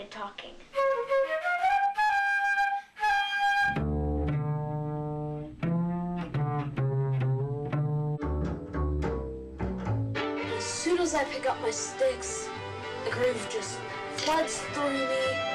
Started talking. As soon as I pick up my sticks, the groove just floods through me.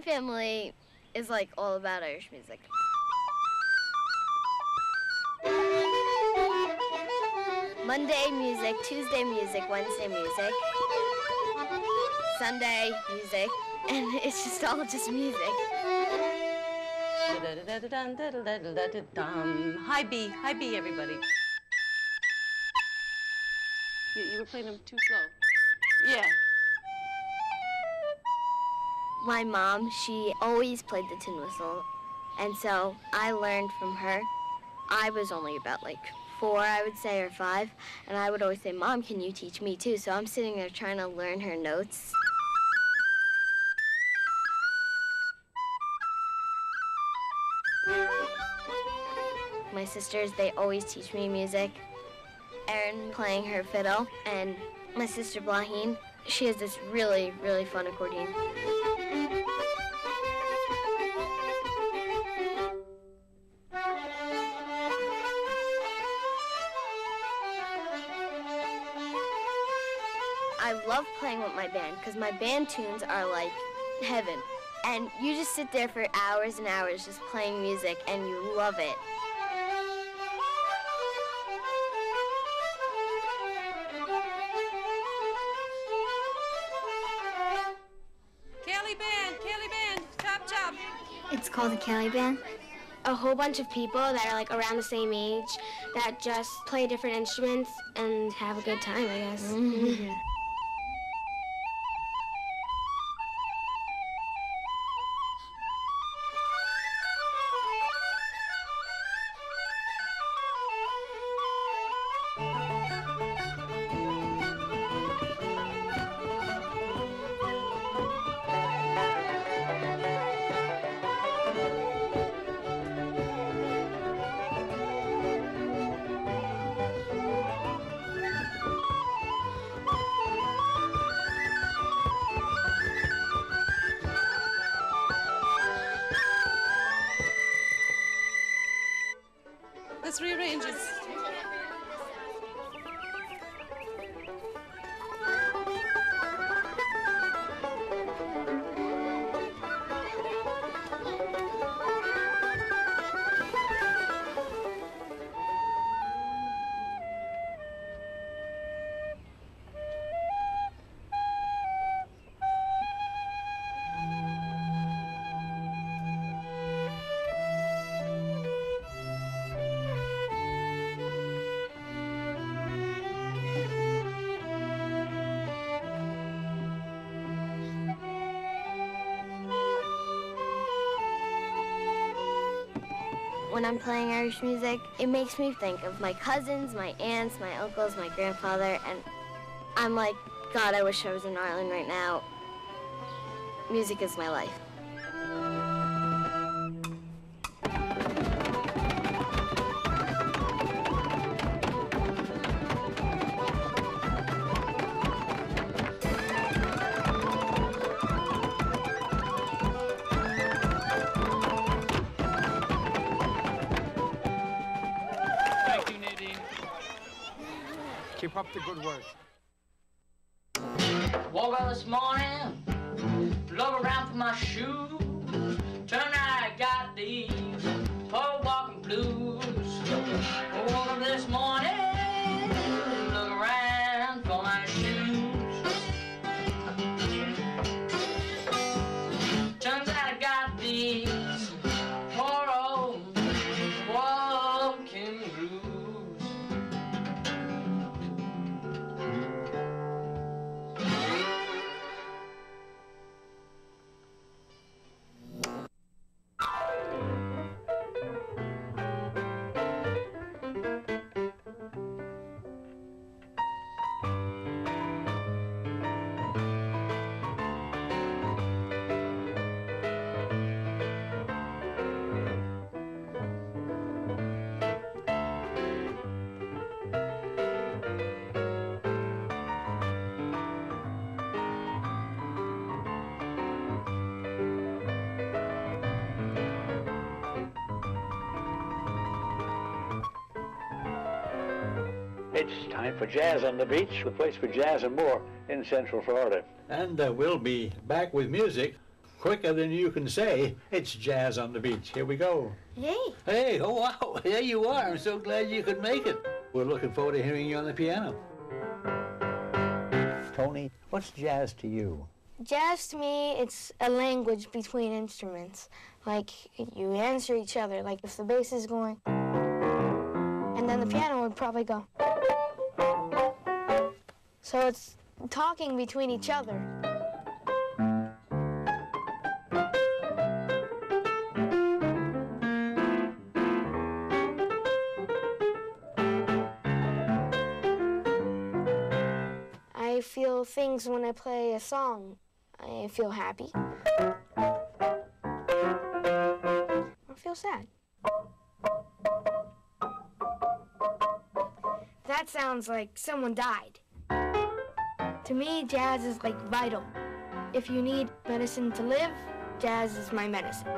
My family is like all about Irish music. Monday music, Tuesday music, Wednesday music, Sunday music, and it's just all just music. Da-da-da-da-dun, Hi B, hi B, everybody. You, you were playing them too slow. Yeah. My mom, she always played the tin whistle, and so I learned from her. I was only about like four, I would say, or five, and I would always say, Mom, can you teach me too? So I'm sitting there trying to learn her notes. My sisters, they always teach me music. Erin playing her fiddle, and my sister Blaheen, she has this really, really fun accordion. Band because my band tunes are like heaven. And you just sit there for hours and hours just playing music and you love it. Kelly Band, Kelly Band, chop chop. It's called the Kelly Band. A whole bunch of people that are like around the same age that just play different instruments and have a good time, I guess. Mm-hmm. Let's When I'm playing Irish music, it makes me think of my cousins, my aunts, my uncles, my grandfather, and I'm like, God, I wish I was in Ireland right now. Music is my life. Time for Jazz on the Beach, the place for jazz and more in Central Florida. And uh, we'll be back with music quicker than you can say. It's Jazz on the Beach. Here we go. Hey. Hey, oh wow, there you are. I'm so glad you could make it. We're looking forward to hearing you on the piano. Tony, what's jazz to you? Jazz to me, it's a language between instruments. Like you answer each other. Like if the bass is going, and then the piano would probably go. So it's talking between each other. I feel things when I play a song. I feel happy. I feel sad. That sounds like someone died. To me, jazz is like vital. If you need medicine to live, jazz is my medicine.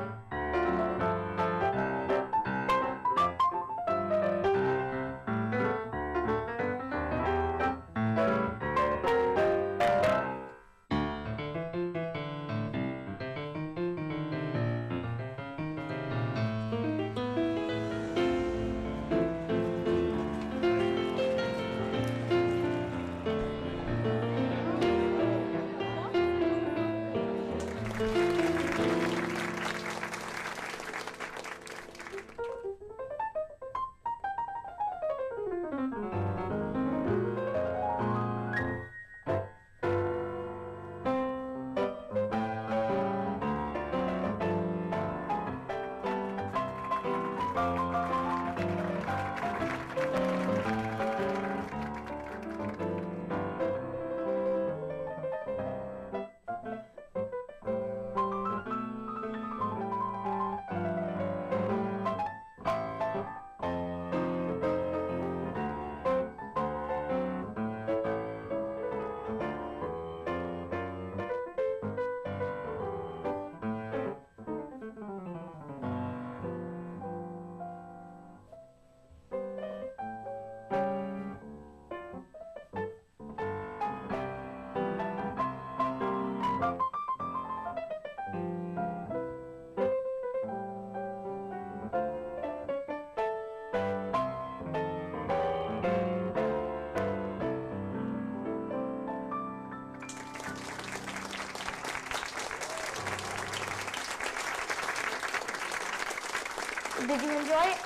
Did you enjoy it?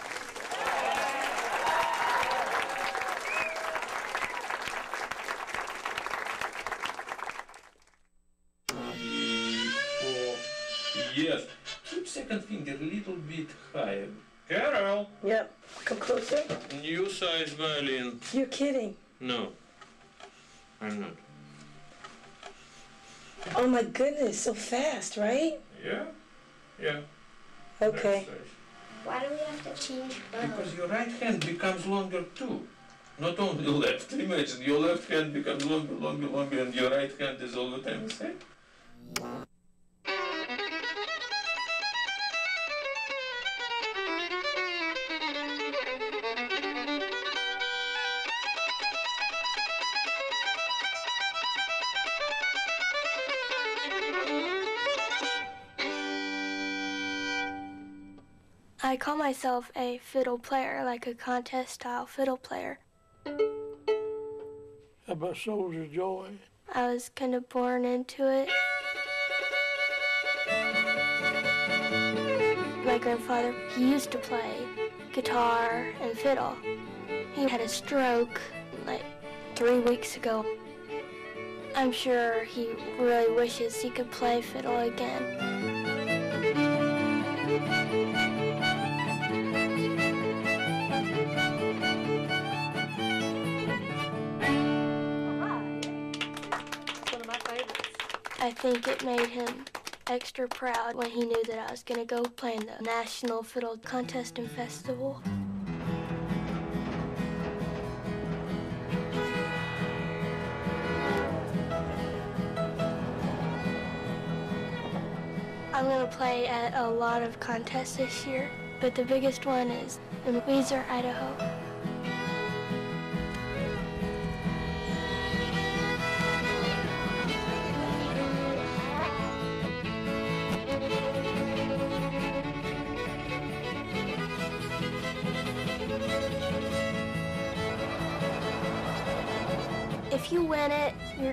Yes. Keep second finger a little bit higher. Carol, Yep. Come closer. new size violin. You're kidding. No, I'm not. Oh my goodness, so fast, right? Yeah? Yeah. Okay. Why do we have to change Because your right hand becomes longer too. Not only left. Imagine your left hand becomes longer, longer, longer, and your right hand is all the time the same. Myself a fiddle player, like a contest style fiddle player. How about Soldier Joy? I was kind of born into it. My grandfather, he used to play guitar and fiddle. He had a stroke like three weeks ago. I'm sure he really wishes he could play fiddle again. I think it made him extra proud when he knew that I was going to go play in the National Fiddle Contest and Festival. I'm going to play at a lot of contests this year, but the biggest one is in Weiser, Idaho.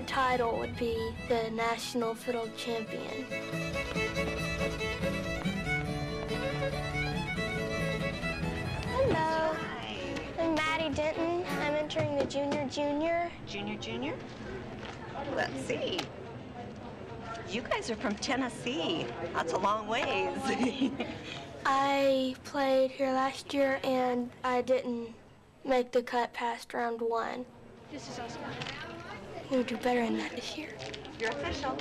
Title would be the national fiddle champion. Hello. I'm Maddie Denton. I'm entering the junior junior. Junior junior? Let's see. You guys are from Tennessee. That's a long ways. I played here last year and I didn't make the cut past round one. This is Oscar. We'll do better than that this year. You're official.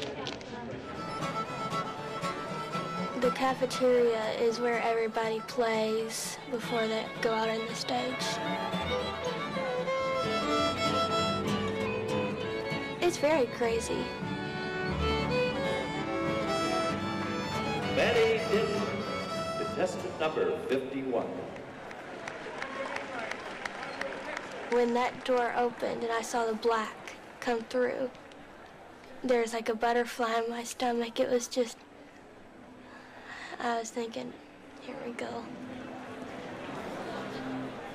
The cafeteria is where everybody plays before they go out on the stage. It's very crazy. Maddie Denton, contestant number 51. When that door opened and I saw the black come through, There's like a butterfly in my stomach. It was just, I was thinking, here we go.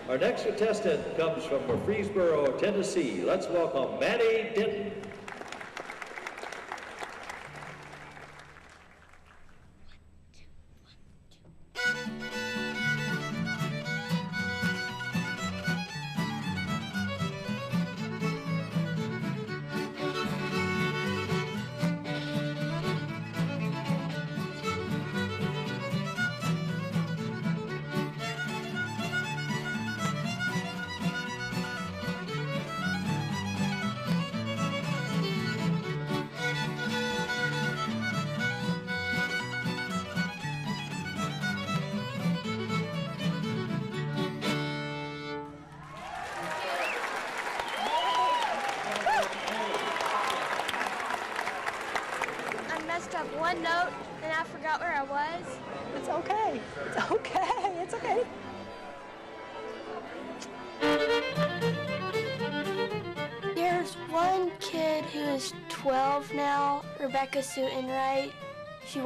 Our next contestant comes from Murfreesboro, Tennessee. Let's welcome Maddie Denton.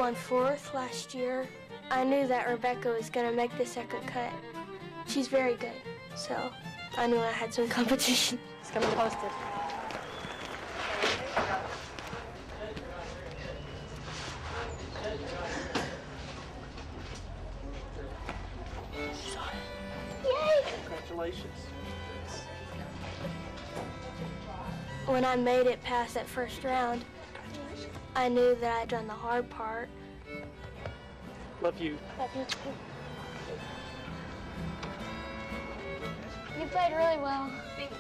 Won fourth last year. I knew that Rebecca was going to make the second cut. She's very good, so I knew I had some competition. It's coming posted. Congratulations. When I made it past that first round, I knew that I'd done the hard part. Love you. Love you too. You played really well. Thanks.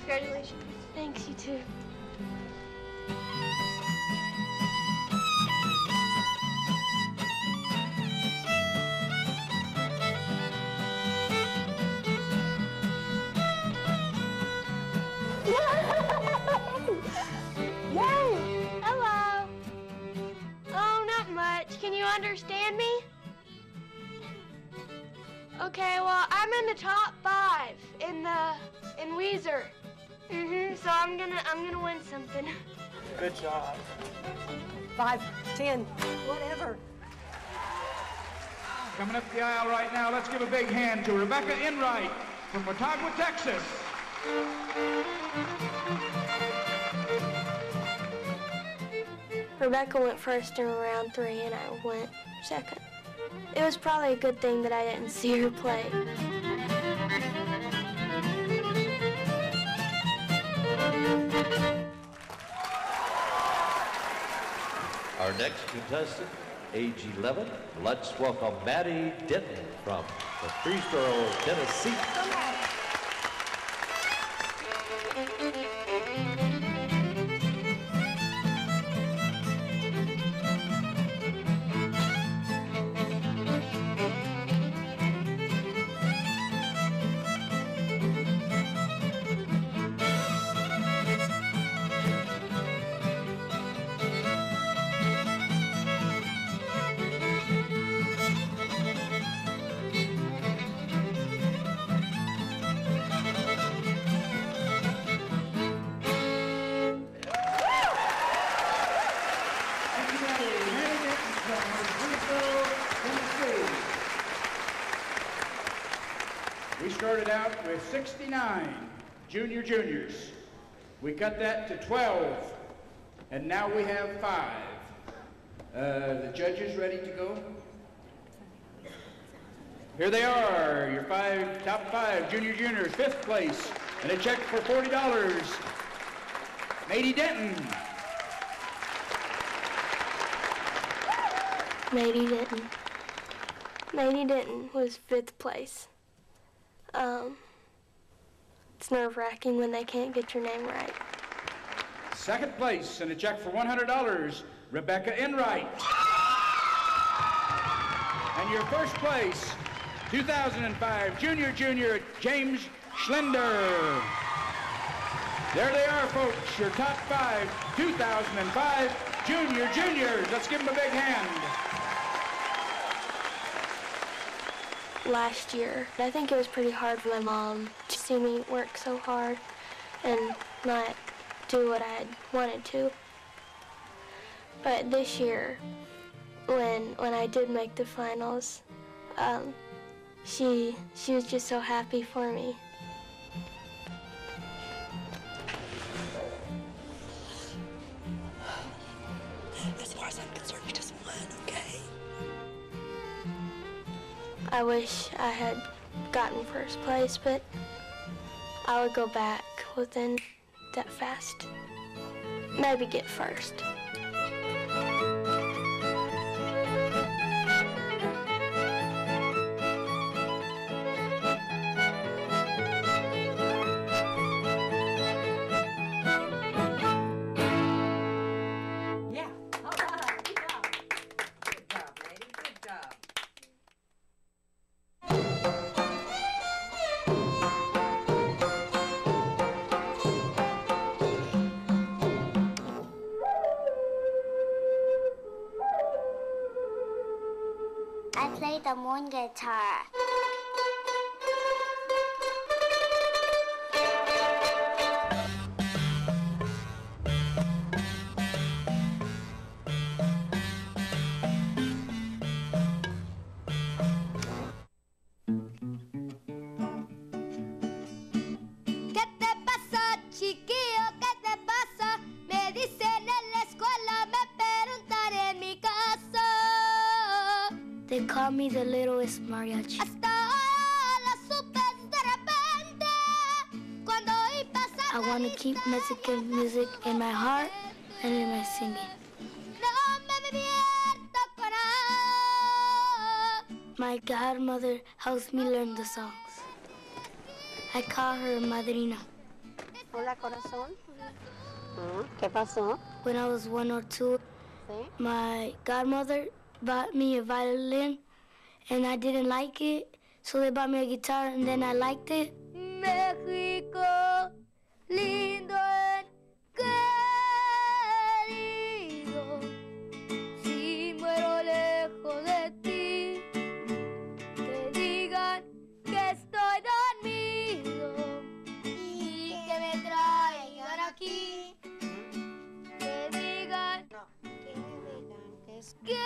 Congratulations. Thanks, you too. Can you understand me? Okay, well, I'm in the top five in the in Weiser. Mm-hmm. So I'm gonna I'm gonna win something. Good job. Five, ten, whatever. Coming up the aisle right now, let's give a big hand to Rebecca Enright from Watauga, Texas. Rebecca went first in round three, and I went second. It was probably a good thing that I didn't see her play. Our next contestant, age 11. Let's welcome Maddie Denton from Murfreesboro, Tennessee. 69 junior juniors. We cut that to 12. And now we have five. Uh, the judges ready to go? Here they are, your five, top five junior juniors, fifth place, and a check for $40. Mady Denton. Mady Denton. Mady Denton was fifth place. Um, it's nerve wracking when they can't get your name right. Second place, and a check for $100, Rebecca Enright. And your first place, 2005 Junior Junior James Schlender. There they are, folks, your top five 2005 Junior Juniors. Let's give them a big hand. Last year, I think it was pretty hard for my mom to see me work so hard and not do what I wanted to. But this year, when when I did make the finals, um, she she was just so happy for me. As far as I'm concerned, you just won, okay? I wish I had gotten first place, but I would go back within that fast. Maybe get first. Guitar. Mexican music in my heart and in my singing. no me divierto con nada. My godmother helps me learn the songs. I call her madrina. Hola, corazón. Ah, ¿Qué pasó? When I was one or two, my godmother bought me a violin and I didn't like it, so they bought me a guitar and then I liked it. México, lindo en querido, si muero lejos de ti, que digan que estoy dormido y que me traigan aquí, que digan que es querido,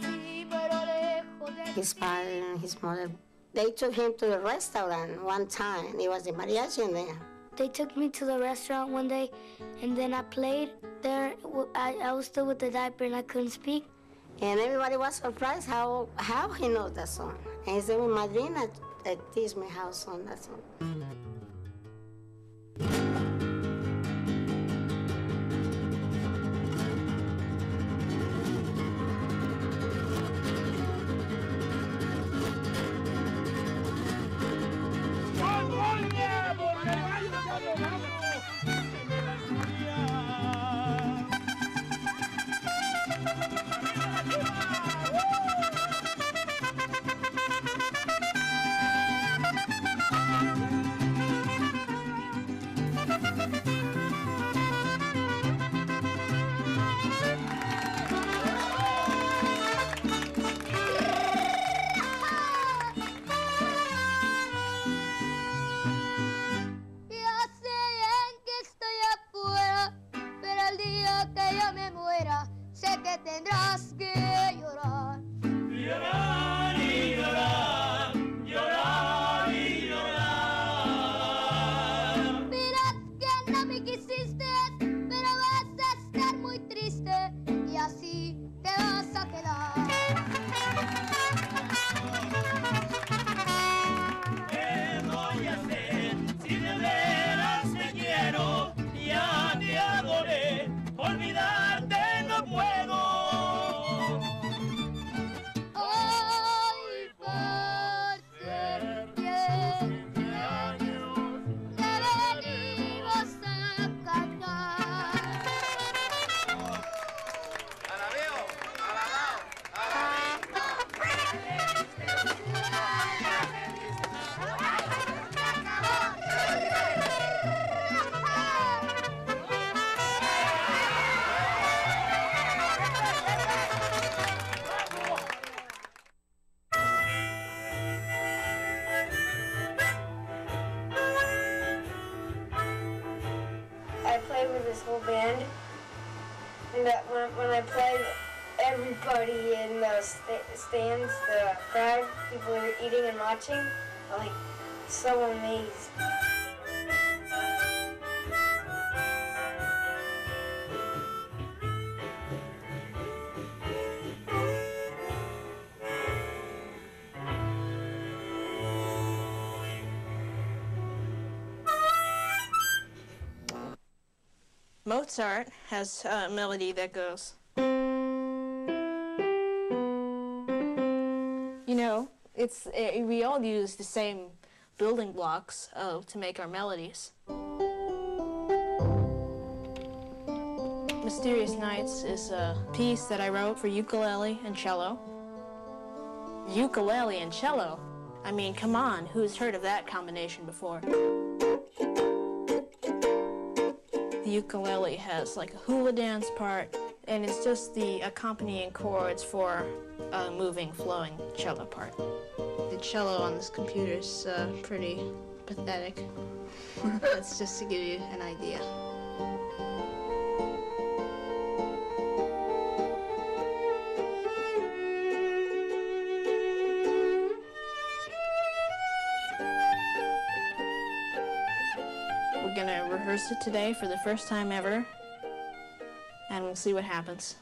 si muero lejos de His father and his mother, they took him to the restaurant one time. It was a mariachi in there. They took me to the restaurant one day and then I played there. I, I was still with the diaper and I couldn't speak. And everybody was surprised how how he knows that song. And he said, "My madrina uh, teach me how to sing that song." Watching, are like so amazed. Mozart has a melody that goes. It's eh, we all use the same building blocks uh, to make our melodies. Mysterious Nights is a piece that I wrote for ukulele and cello. Ukulele and cello? I mean, come on, who's heard of that combination before? The ukulele has like a hula dance part, and it's just the accompanying chords for a moving, flowing cello part. Cello on this computer is uh, pretty pathetic. That's just to give you an idea. We're gonna rehearse it today for the first time ever, and we'll see what happens.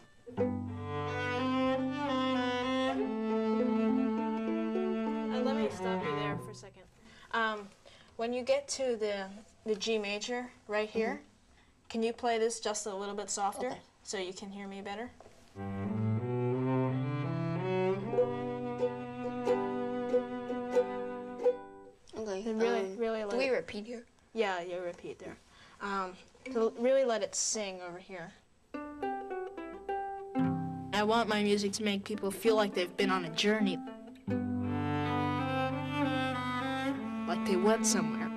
When you get to the the G major right here, can you play this just a little bit softer so you can hear me better? Okay. Really, um, really let do we it- repeat here? Yeah, you repeat there. Um, to really let it sing over here. I want my music to make people feel like they've been on a journey. Like they went somewhere.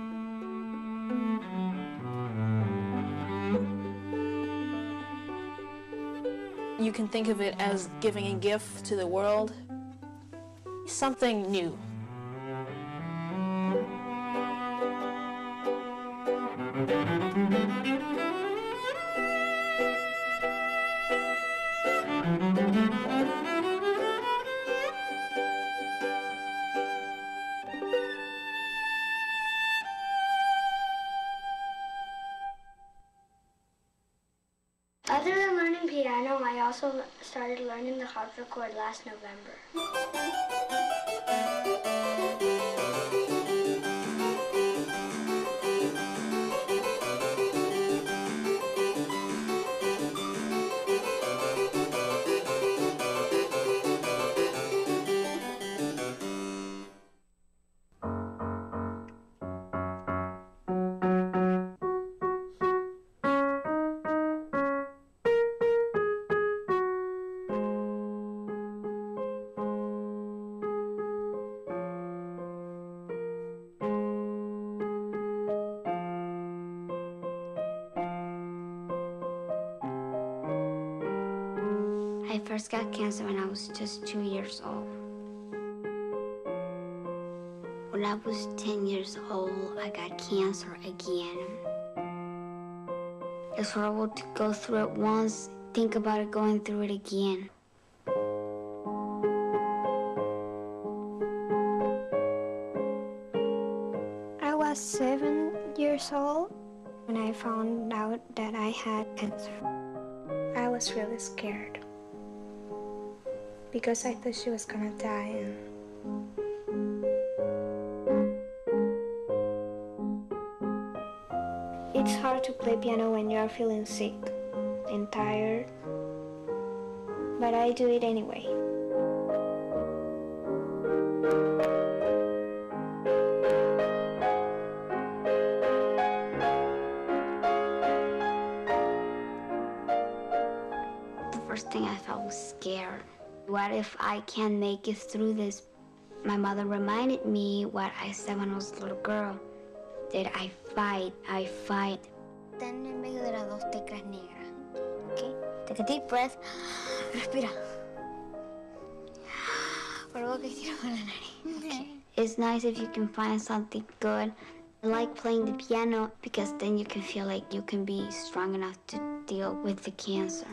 You can think of it as giving a gift to the world. Something new. Started learning the harpsichord last November. First got cancer when I was just two years old. When I was 10 years old, I got cancer again. It's horrible to go through it once, think about it going through it again. Because I thought she was gonna die. It's hard to play piano when you're feeling sick and tired, but I do it anyway. If I can't make it through this? My mother reminded me what I said when I was a little girl. That I fight, I fight. Están en medio de las dos teclas negras. Okay? Take a deep breath. Respira. Por la boca y tira por la nariz. Okay. It's nice if you can find something good I like playing the piano because then you can feel like you can be strong enough to deal with the cancer.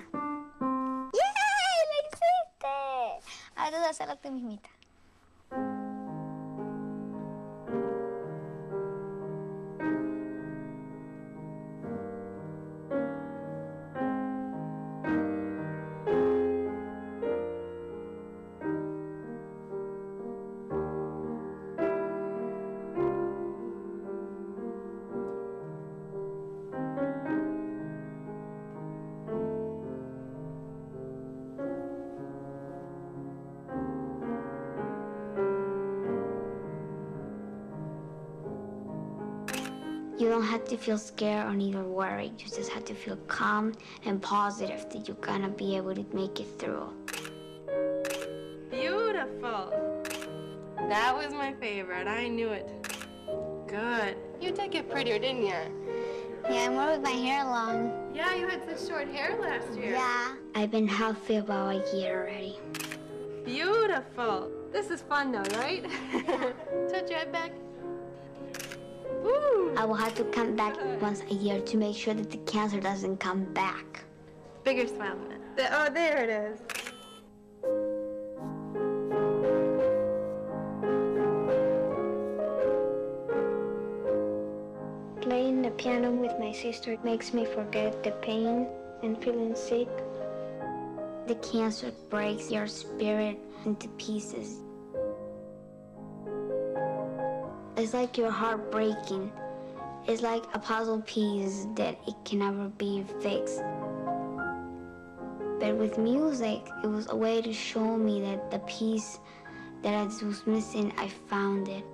puedes hacer a ti mismita. You to feel scared or neither worried. You just have to feel calm and positive that you're gonna be able to make it through. Beautiful. That was my favorite. I knew it. Good. You did get prettier, didn't you? Yeah, I'm more with my hair long. Yeah, you had such short hair last year. Yeah. I've been healthy about a year already. Beautiful. This is fun though, right? Touch your head back. Woo! I will have to come back once a year to make sure that the cancer doesn't come back. Bigger smile. There- Oh, there it is. Playing the piano with my sister makes me forget the pain and feeling sick. The cancer breaks your spirit into pieces. It's like your heart breaking. It's like a puzzle piece that it can never be fixed. But with music, it was a way to show me that the piece that I was missing, I found it.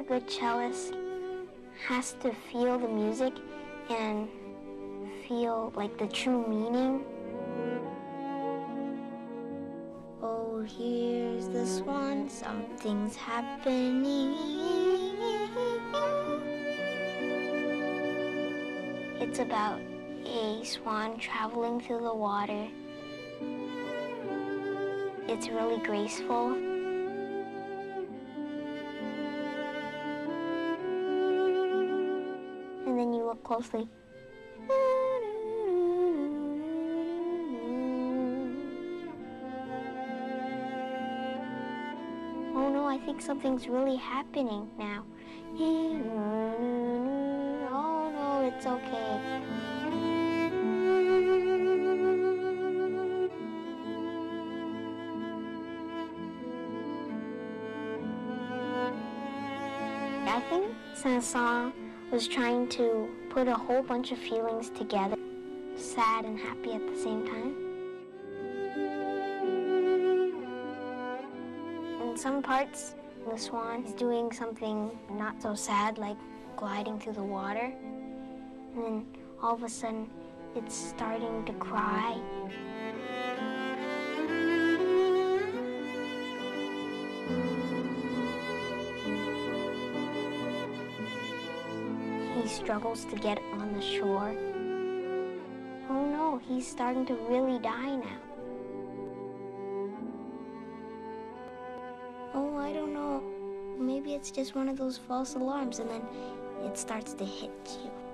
A good cellist has to feel the music and feel like the true meaning. Oh, here's the swan, something's happening. It's about a swan traveling through the water. It's really graceful. Closely. Oh no, I think something's really happening now. Oh no, it's okay. I think Saint-Saëns was trying to put a whole bunch of feelings together, sad and happy at the same time. In some parts, the swan is doing something not so sad, like gliding through the water. And then all of a sudden, it's starting to cry. Struggles to get on the shore. Oh no, he's starting to really die now. Oh, I don't know. Maybe it's just one of those false alarms and then it starts to hit you.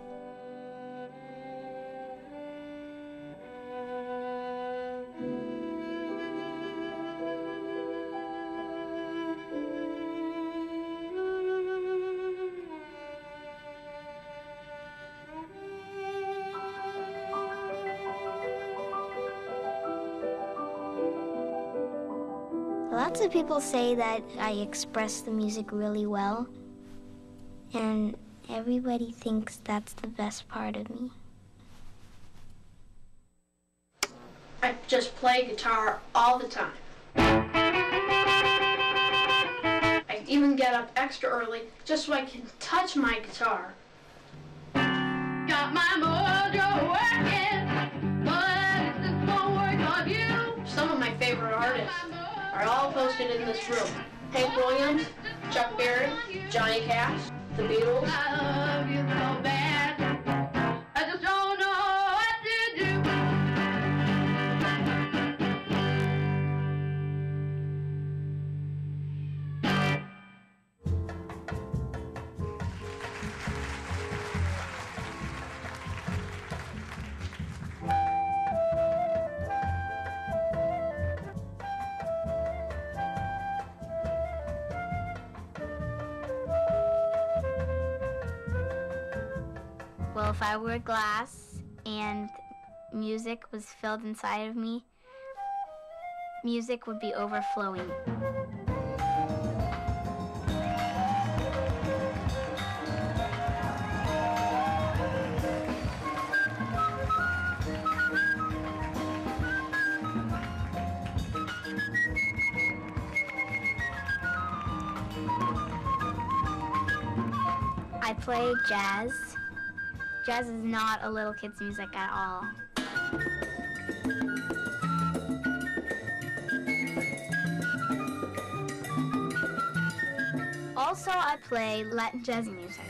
Lots of people say that I express the music really well, and everybody thinks that's the best part of me. I just play guitar all the time. I even get up extra early just so I can touch my guitar. Got my mojo working, but this won't work on you. Some of my favorite artists are all posted in this room. Hank Williams, Chuck Berry, Johnny Cash, The Beatles. Were glass and music was filled inside of me, music would be overflowing. I play jazz. Jazz is not a little kid's music at all. Also, I play Latin jazz music.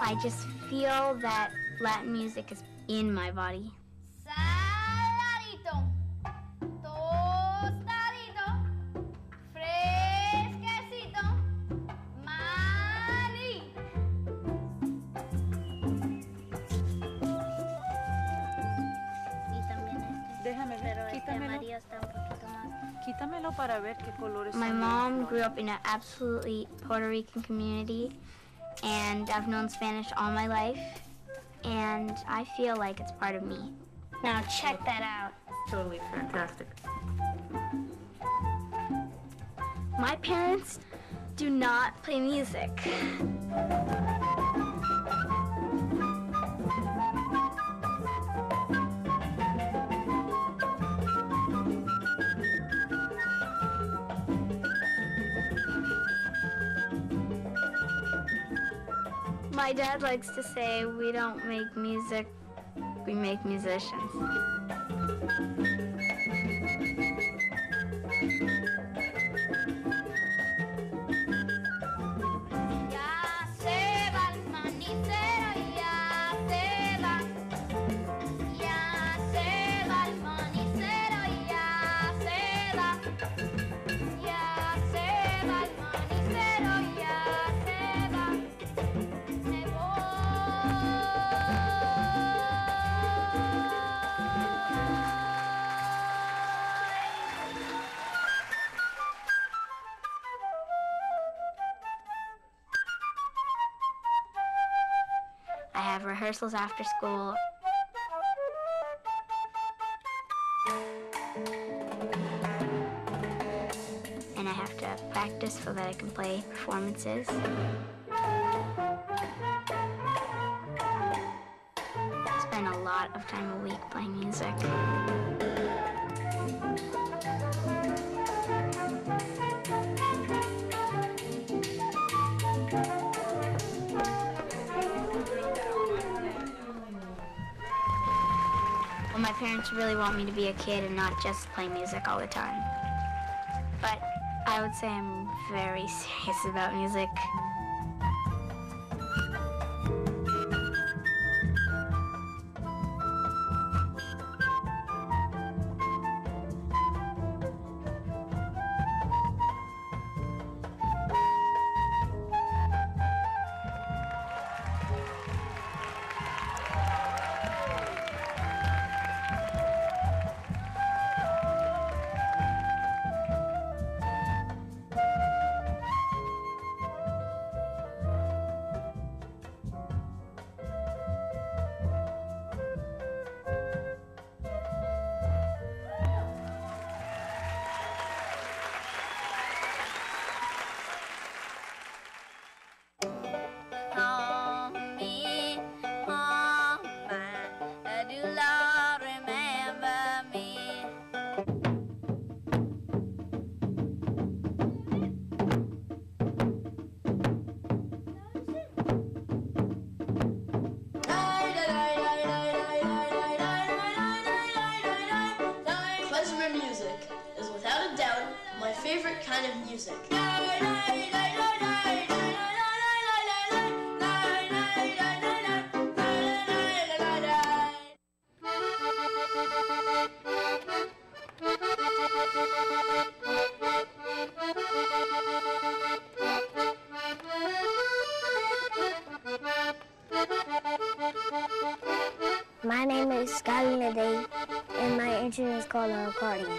I just feel that Latin music is in my body. My mom grew up in an absolutely Puerto Rican community, and I've known Spanish all my life, and I feel like it's part of me. Now check that out. Totally fantastic. My parents do not play music. My dad likes to say we don't make music, we make musicians. Rehearsals after school. And I have to practice so that I can play performances. I spend a lot of time a week playing music. Parents really want me to be a kid and not just play music all the time. But I would say I'm very serious about music. Skylar Naday, and my instrument is called an accordion.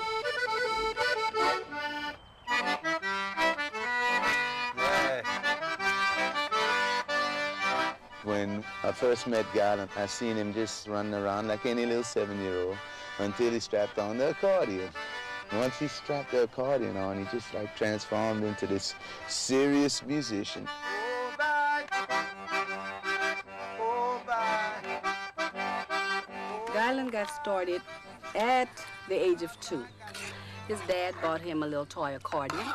When I first met Garland, I seen him just running around like any little seven-year-old until he strapped on the accordion. Once he strapped the accordion on, he just like transformed into this serious musician. Started at the age of two. His dad bought him a little toy accordion,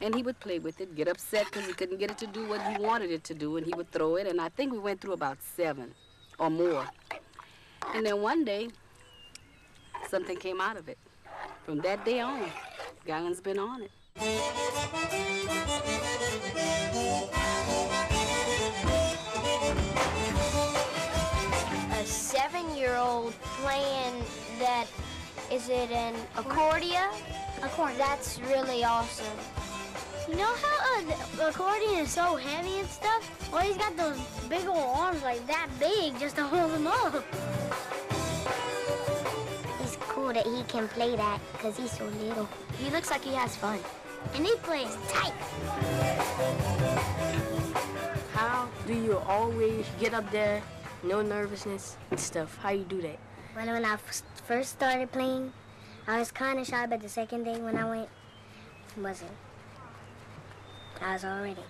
and he would play with it, get upset because he couldn't get it to do what he wanted it to do, and he would throw it, and I think we went through about seven or more. And then one day, something came out of it. From that day on, Garland's been on it. Seven-year-old playing that, is it an accordion? Accordion. That's really awesome. You know how uh, the accordion is so heavy and stuff? Well, he's got those big old arms like that big just to hold them up. It's cool that he can play that because he's so little. He looks like he has fun. And he plays tight. How do you always get up there, no nervousness and stuff? How you do that? When, when I f- first started playing, I was kind of shy, but the second day when I went, wasn't. I was already.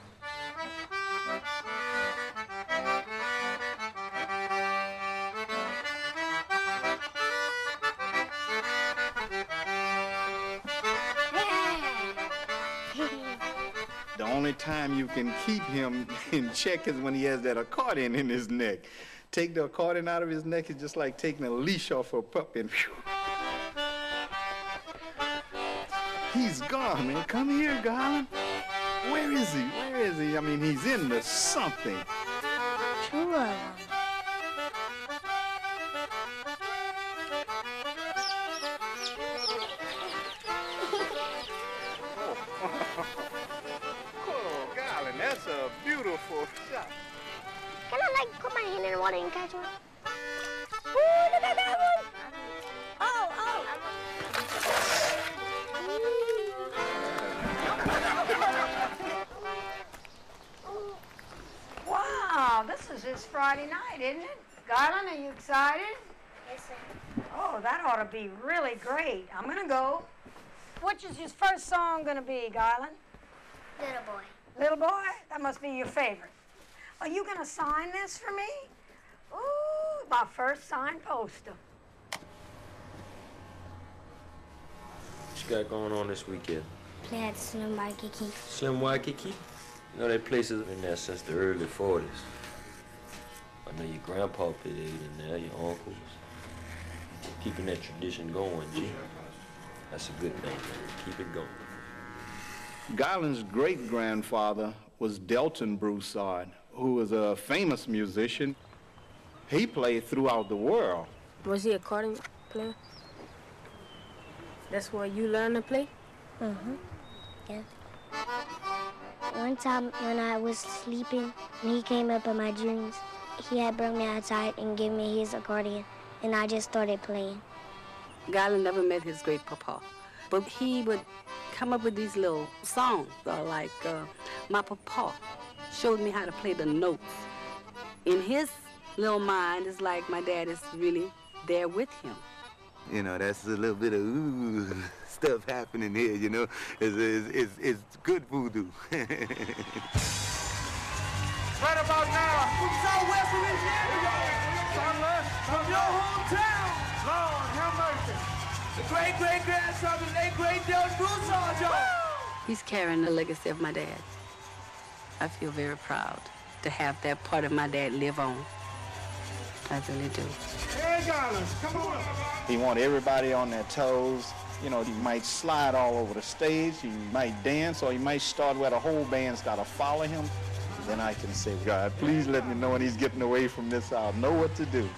The only time you can keep him in check is when he has that accordion in his neck. Take the accordion out of his neck is just like taking a leash off a puppy and phew. He's gone, man. Come here, Garland. Where is he? Where is he? I mean, he's into something. Two are you excited? Yes, sir. Oh, that ought to be really great. I'm gonna go. Which is his first song gonna be, Garland? Little boy. Little boy? That must be your favorite. Are you gonna sign this for me? Ooh, my first signed poster. What you got going on this weekend? Play at Slim Y-Ki-Ki. Slim Y-Ki-Ki? You know, that place has been there since the early 40s. I know your grandpa played in there, your uncles. Keeping that tradition going, gee. That's a good thing, man. Keep it going. Garland's great grandfather was Delton Broussard, who was a famous musician. He played throughout the world. Was he a accordion player? That's where you learned to play? Mm-hmm. Yeah. One time when I was sleeping and he came up in my dreams, he had brought me outside and gave me his accordion, and I just started playing. Garland never met his great papa, but he would come up with these little songs, uh, like uh, my papa showed me how to play the notes. In his little mind, it's like my dad is really there with him. You know, that's a little bit of ooh stuff happening here, you know. It's, it's, it's, it's good voodoo. Right about now, from Southwest Louisiana. Southwest, from your hometown. Lord, have mercy. The great great grandson of the late great Del Broussard, y'all. He's carrying the legacy of my dad. I feel very proud to have that part of my dad live on. I really do. Hey, Garland, come on. He want everybody on their toes. You know, he might slide all over the stage, he might dance, or he might start where the whole band's got to follow him. Then I can say, God, please let me know when he's getting away from this. I'll know what to do.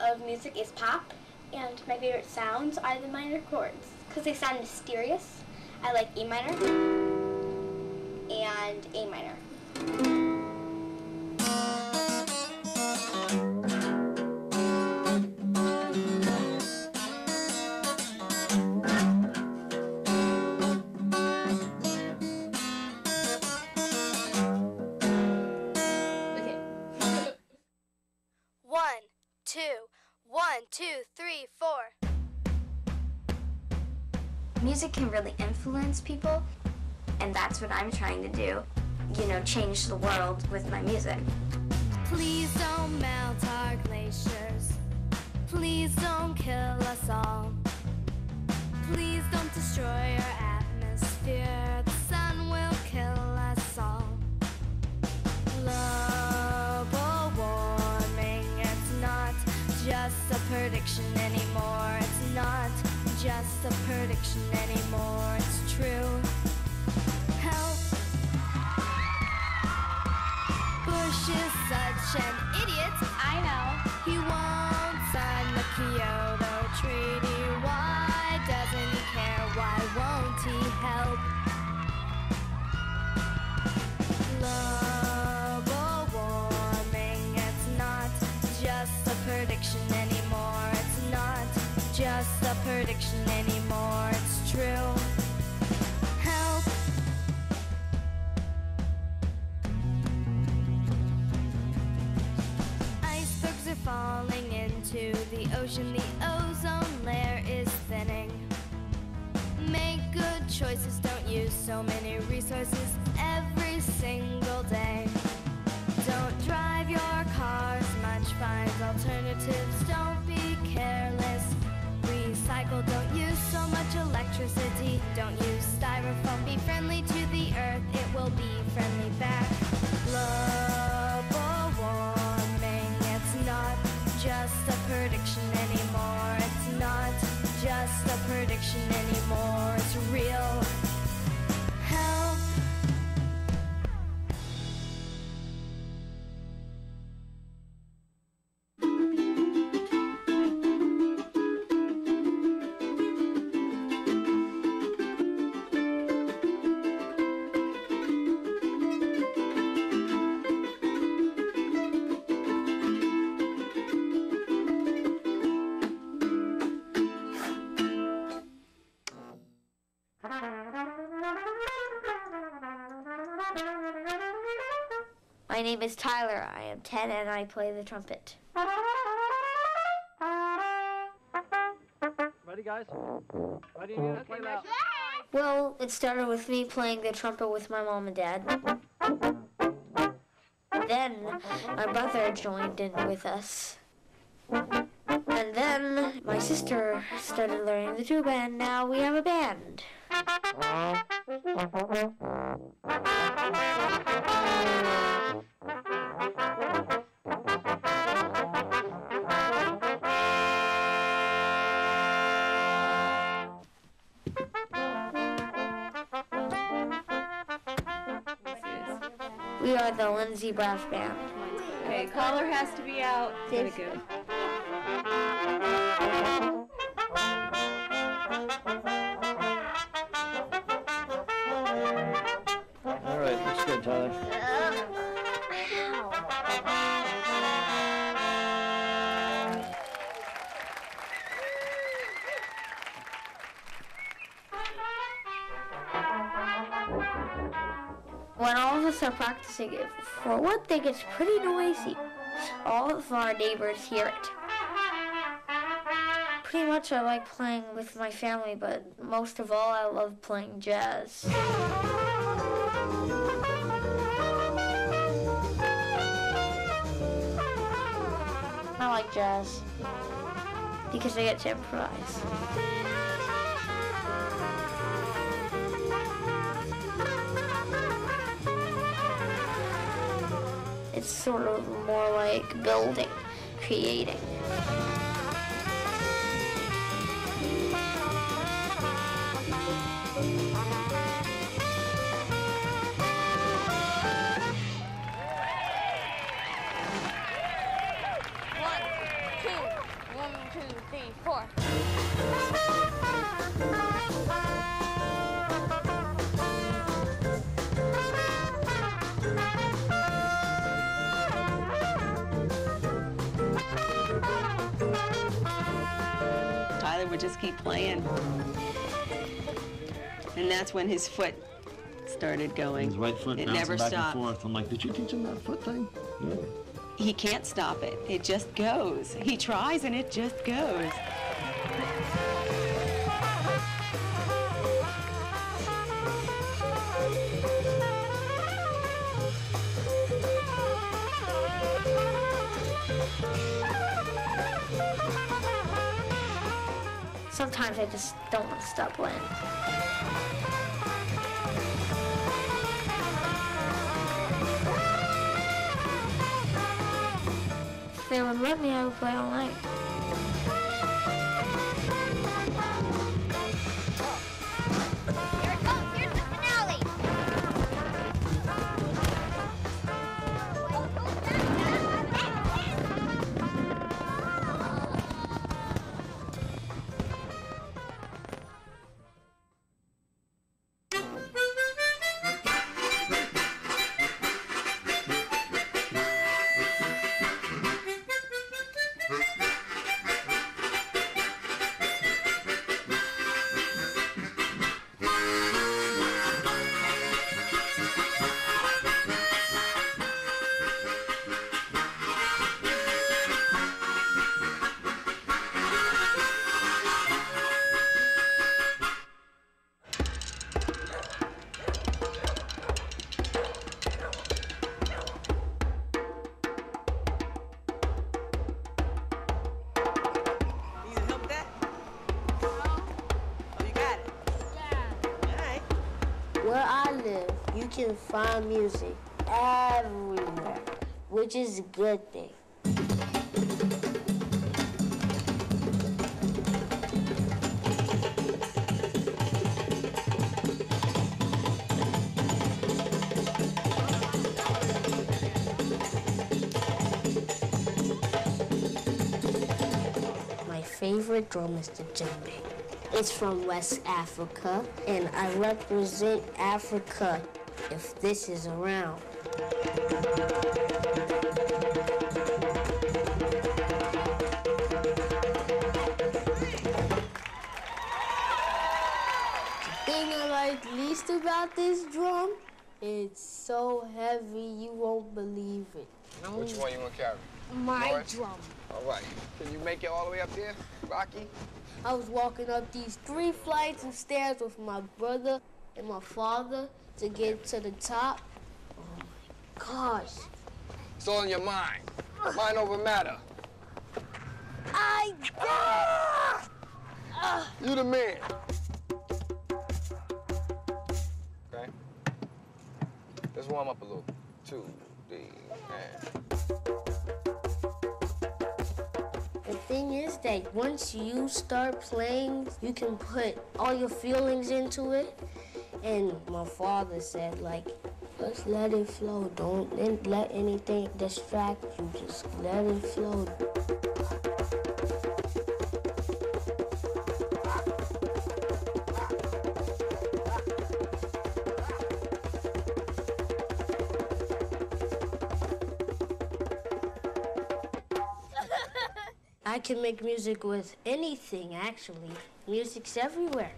Of music is pop, and my favorite sounds are the minor chords because they sound mysterious. I like E minor and A minor. Influence people, and that's what I'm trying to do. You know, change the world with my music. Please don't melt our glaciers. Please don't kill us all. Please don't destroy our atmosphere. The sun will kill us all. Global warming, it's not just a prediction anymore. It's not just a prediction anymore. It's true. Help. Bush is such an idiot. I know. He won't sign the Kyoto Treaty. Why doesn't he care? Why won't he help? Global warming, it's not just a prediction anymore. It's not just a prediction anymore. It's true. The ocean. The ozone layer is thinning. Make good choices, don't use so many resources every single day. Don't drive your cars much, find alternatives, don't be careless. Recycle, don't use so much electricity. Don't use styrofoam, be friendly to the earth, it will be friendly back. Global prediction anymore. It's not just a prediction anymore. It's real. Tyler. I am 10 and I play the trumpet. Ready, guys? Ready to play loud? Well, it started with me playing the trumpet with my mom and dad. Then my brother joined in with us. And then my sister started learning the tuba, and now we have a band. We are the Lindsay Brass Band. Okay, collar has to be out. Very good. For one thing, it's pretty noisy. All of our neighbors hear it. Pretty much I like playing with my family, but most of all, I love playing jazz. I like jazz because I get to improvise. It's sort of more like building, creating. His foot started going. His right foot it bouncing never back stopped. and forth. I'm like, did you teach him that foot thing? Yeah. He can't stop it. It just goes. He tries and it just goes. Sometimes I just don't want to stop playing. They would let me, I would play all night. Find music everywhere, which is a good thing. My favorite drum is the djembe. It's from West Africa, and I represent Africa if this is around. The thing I like least about this drum, it's so heavy you won't believe it. Which one you want to carry? My North? drum. All right. Can you make it all the way up there, Rocky? I was walking up these three flights of stairs with my brother and my father to get to the top. Oh my gosh. It's all in your mind. Mind over matter. I did You the man. Okay. Let's warm up a little. Two, three, and. Thing is that once you start playing, you can put all your feelings into it. And my father said, like, just let it flow. Don't let anything distract you. Just let it flow. I can make music with anything, actually. Music's everywhere.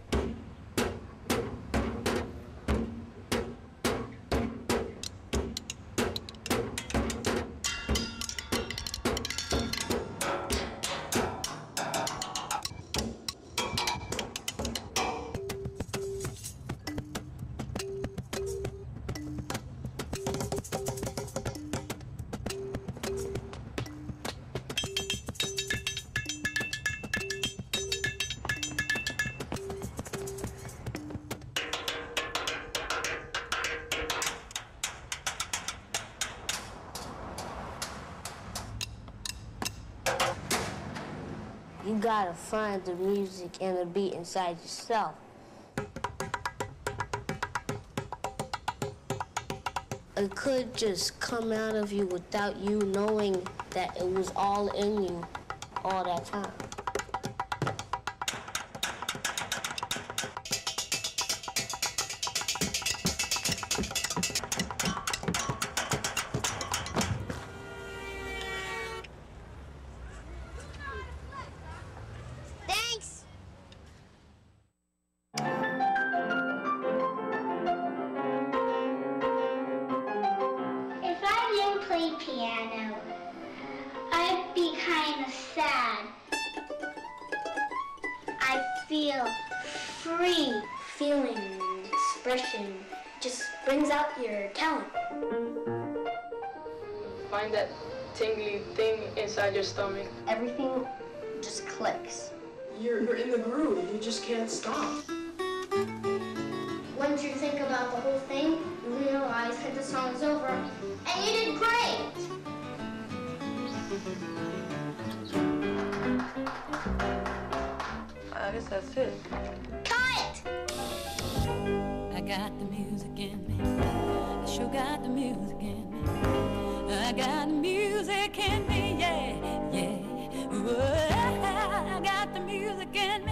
You gotta find the music and the beat inside yourself. It could just come out of you without you knowing that it was all in you all that time. Your stomach. Everything just clicks. You're, you're in the groove. You just can't stop. Once you think about the whole thing, you realize that the song is over, and you did great. I guess that's it. Cut! I got the music in me. I sure got the music in me. I got music in me, yeah, yeah. Ooh, I got the music in me.